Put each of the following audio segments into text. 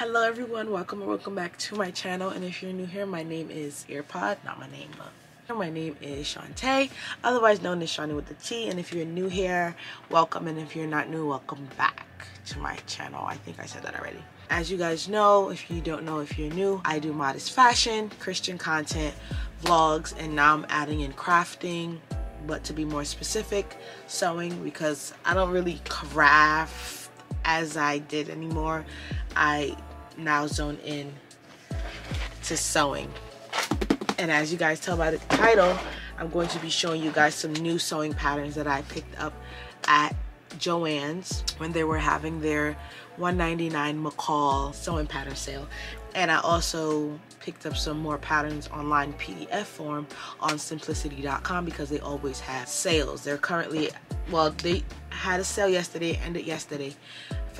Hello everyone, welcome and welcome back to my channel. And if you're new here, my name is Earpod, not my name, but my name is Shawntae, otherwise known as Shawny with the T. And if you're new here, welcome. And if you're not new, welcome back to my channel. I think I said that already. As you guys know, if you don't know if you're new, I do modest fashion, Christian content, vlogs, and now I'm adding in crafting, but to be more specific, sewing because I don't really craft as I did anymore. I now zone in to sewing. And as you guys tell by the title, I'm going to be showing you guys some new sewing patterns that I picked up at Joann's when they were having their 199 McCall sewing pattern sale. And I also picked up some more patterns online PDF form on simplicity.com because they always have sales. They're currently, well, they had a sale yesterday, ended yesterday.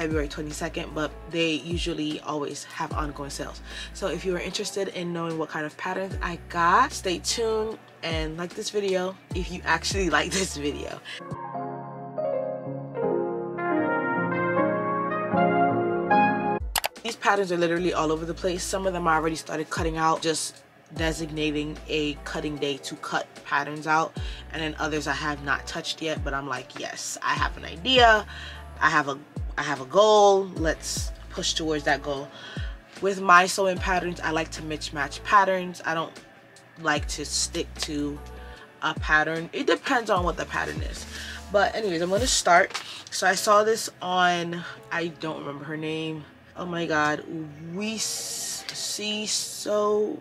February 22nd, but they usually always have ongoing sales. So if you are interested in knowing what kind of patterns I got, stay tuned and like this video if you actually like this video. These patterns are literally all over the place. Some of them I already started cutting out, just designating a cutting day to cut patterns out. And then others I have not touched yet, but I'm like, yes, I have an idea. I have a I have a goal. Let's push towards that goal. With my sewing patterns, I like to mix match patterns. I don't like to stick to a pattern. It depends on what the pattern is. But anyways, I'm to start. So I saw this on, I don't remember her name. Oh my God. We see so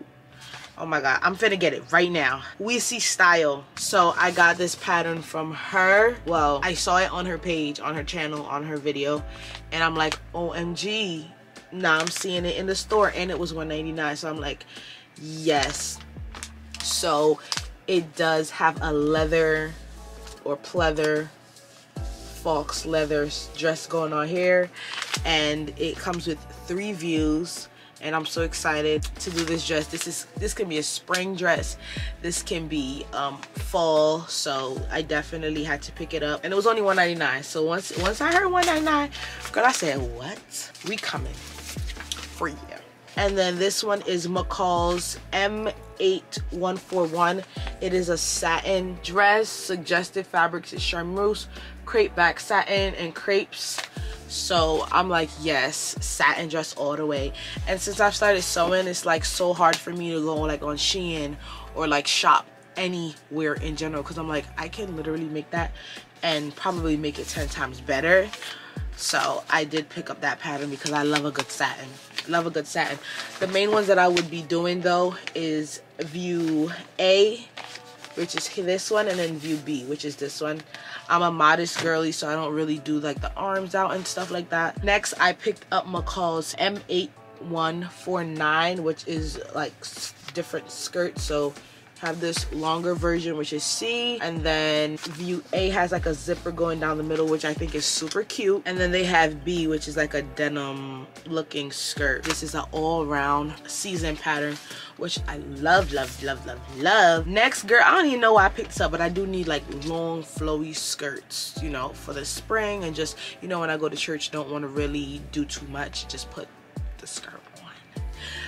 oh my god i'm finna get it right now. We see style. So i got this pattern from her. Well i saw it on her page on her channel on her video. And i'm like omg now i'm seeing it in the store and it was 199 so i'm like yes. So it does have a leather or pleather fox leather dress going on here. And it comes with three views and I'm so excited to do this dress. This is this can be a spring dress. This can be um, fall. So I definitely had to pick it up, and it was only 1.99. So once once I heard 1.99, girl, I said, "What? We coming for you?" And then this one is McCall's M8141. It is a satin dress. Suggested fabrics is charmeuse, crepe back satin, and crepes so i'm like yes satin dress all the way. And since i've started sewing it's like so hard for me to go like on shein or like shop anywhere in general. Because i'm like i can literally make that and probably make it 10 times better. So i did pick up that pattern because i love a good satin love a good satin. The main ones that i would be doing though is view a which is this one and then view b which is this one I'm a modest girly, so I don't really do like the arms out and stuff like that. Next, I picked up McCall's M8149, which is like different skirts. So have this longer version which is C and then view A has like a zipper going down the middle which I think is super cute. And then they have B which is like a denim looking skirt. This is an all-round season pattern which I love love love love love. Next girl I don't even know why I picked this up but I do need like long flowy skirts you know for the spring. And just you know when I go to church don't want to really do too much. Just put the skirt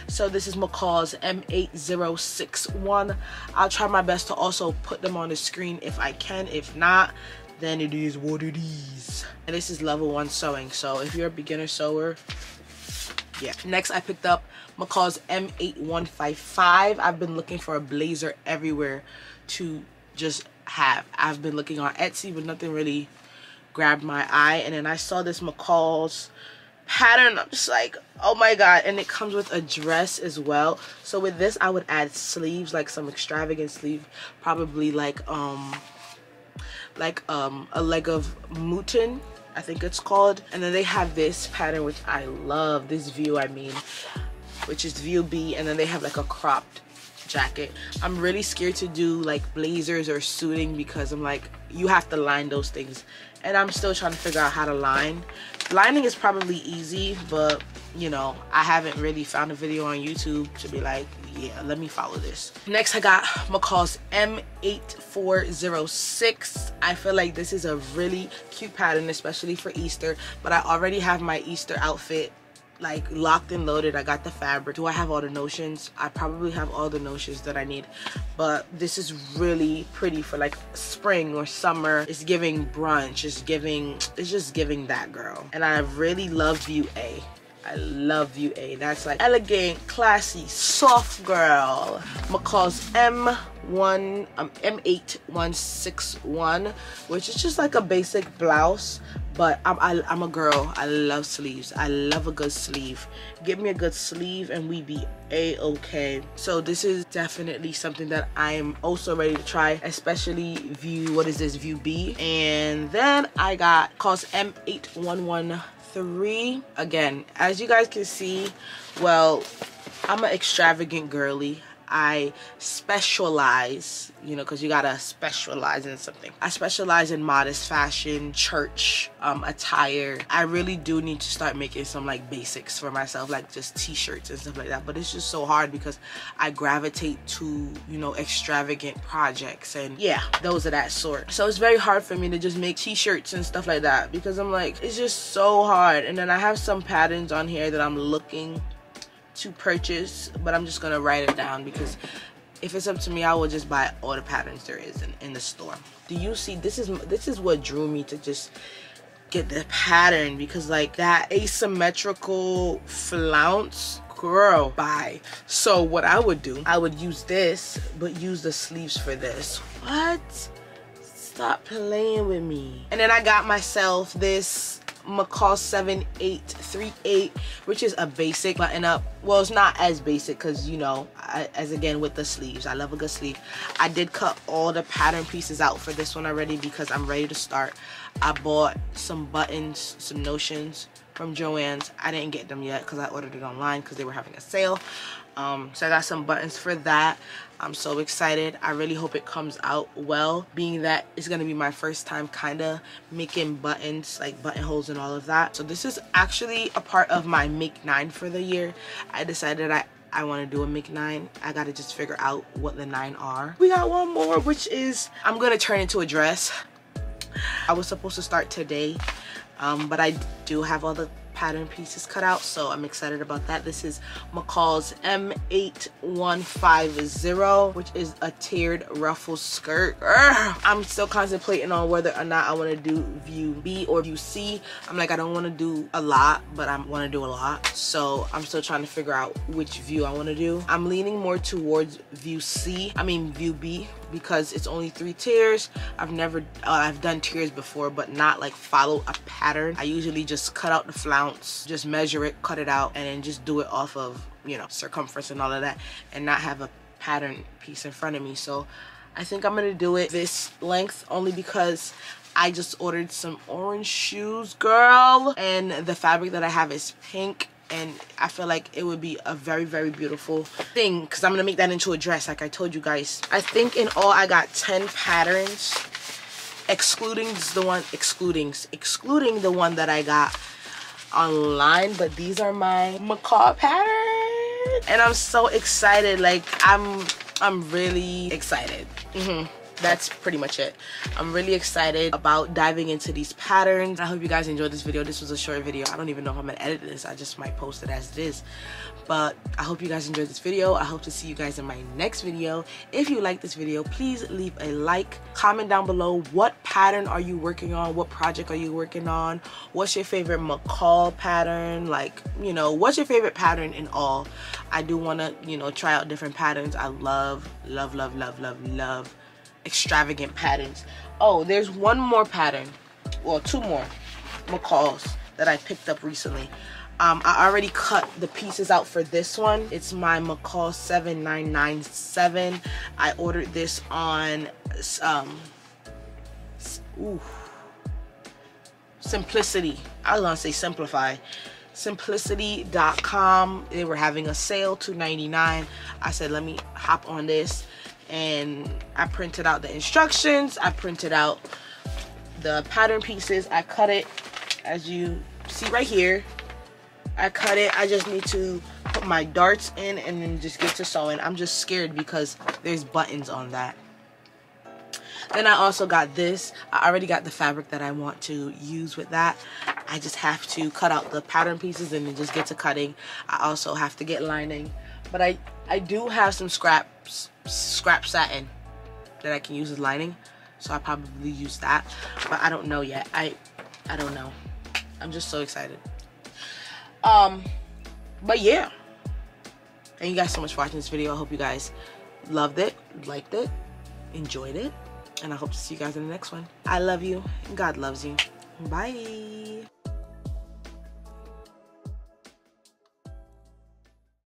so this is McCall's M8061. I'll try my best to also put them on the screen if I can. If not, then it is what it is. And this is level one sewing. So if you're a beginner sewer, yeah. Next, I picked up McCall's M8155. I've been looking for a blazer everywhere to just have. I've been looking on Etsy, but nothing really grabbed my eye. And then I saw this McCall's pattern i'm just like oh my god and it comes with a dress as well. So with this i would add sleeves like some extravagant sleeve probably like um like um a leg of mutton i think it's called. And then they have this pattern which i love this view i mean which is view b and then they have like a cropped jacket. I'm really scared to do like blazers or suiting because i'm like you have to line those things. And i'm still trying to figure out how to line. Lining is probably easy but you know i haven't really found a video on youtube to be like yeah let me follow this. Next i got mccall's m8406 i feel like this is a really cute pattern especially for easter but i already have my easter outfit like locked and loaded. I got the fabric. Do I have all the notions? I probably have all the notions that I need. But this is really pretty for like spring or summer. It's giving brunch. It's giving, it's just giving that girl. And I really love View A. I love View A. That's like elegant, classy, soft girl. McCall's M1, um, M8161, which is just like a basic blouse. But I'm, I, I'm a girl. I love sleeves. I love a good sleeve. Give me a good sleeve and we be a-okay. So this is definitely something that I'm also ready to try, especially View, what is this, View B. And then I got, cost M8113 again as you guys can see well i'm an extravagant girly I specialize, you know, because you gotta specialize in something. I specialize in modest fashion, church um, attire. I really do need to start making some like basics for myself, like just t-shirts and stuff like that. But it's just so hard because I gravitate to, you know, extravagant projects and yeah, those of that sort. So it's very hard for me to just make t-shirts and stuff like that because I'm like, it's just so hard. And then I have some patterns on here that I'm looking to purchase, but I'm just gonna write it down because if it's up to me, I will just buy all the patterns there is in, in the store. Do you see? This is this is what drew me to just get the pattern because like that asymmetrical flounce girl bye so what i would do i would use this but use the sleeves for this what stop playing with me and then i got myself this McCall 7838 which is a basic button up. Well it's not as basic because you know I, as again with the sleeves. I love a good sleeve. I did cut all the pattern pieces out for this one already because I'm ready to start. I bought some buttons some notions from Joann's. I didn't get them yet because I ordered it online because they were having a sale um, so I got some buttons for that I'm so excited. I really hope it comes out well, being that it's gonna be my first time kinda making buttons, like buttonholes and all of that. So this is actually a part of my make nine for the year. I decided I I want to do a make nine. I gotta just figure out what the nine are. We got one more, which is I'm gonna turn into a dress. I was supposed to start today, um, but I do have all the pattern pieces cut out so I'm excited about that. This is McCall's M8150 which is a tiered ruffle skirt. Urgh. I'm still contemplating on whether or not I want to do view B or view C. I'm like I don't want to do a lot but I want to do a lot. So I'm still trying to figure out which view I want to do. I'm leaning more towards view C I mean view B because it's only three tiers. I've never uh, I've done tiers before but not like follow a pattern. I usually just cut out the flounce just measure it cut it out and then just do it off of you know circumference and all of that and not have a pattern piece in front of me. So I think I'm gonna do it this length only because I just ordered some orange shoes girl and the fabric that I have is pink and I feel like it would be a very very beautiful thing because I'm gonna make that into a dress like I told you guys. I think in all I got 10 patterns excluding the one excluding excluding the one that I got online but these are my McCall patterns. And I'm so excited like I'm I'm really excited. Mm -hmm that's pretty much it. I'm really excited about diving into these patterns. I hope you guys enjoyed this video. This was a short video. I don't even know if i'm gonna edit this. I just might post it as it is. But i hope you guys enjoyed this video. I hope to see you guys in my next video. If you like this video please leave a like. Comment down below what pattern are you working on? What project are you working on? What's your favorite mccall pattern? Like you know what's your favorite pattern in all? I do want to you know try out different patterns. I love love love love love love extravagant patterns. Oh, there's one more pattern. Well, two more McCalls that I picked up recently. Um, I already cut the pieces out for this one. It's my McCall 7997. I ordered this on um, ooh, Simplicity. I was gonna say Simplify. Simplicity.com. They were having a sale, 2.99. I said, let me hop on this and I printed out the instructions. I printed out the pattern pieces. I cut it as you see right here. I cut it. I just need to put my darts in and then just get to sewing. I'm just scared because there's buttons on that. Then I also got this. I already got the fabric that I want to use with that. I just have to cut out the pattern pieces and then just get to cutting. I also have to get lining. But I, I do have some scraps, scrap satin that I can use as lining. So I probably use that. But I don't know yet. I, I don't know. I'm just so excited. Um, but yeah. Thank you guys so much for watching this video. I hope you guys loved it, liked it, enjoyed it. And I hope to see you guys in the next one. I love you. God loves you. Bye.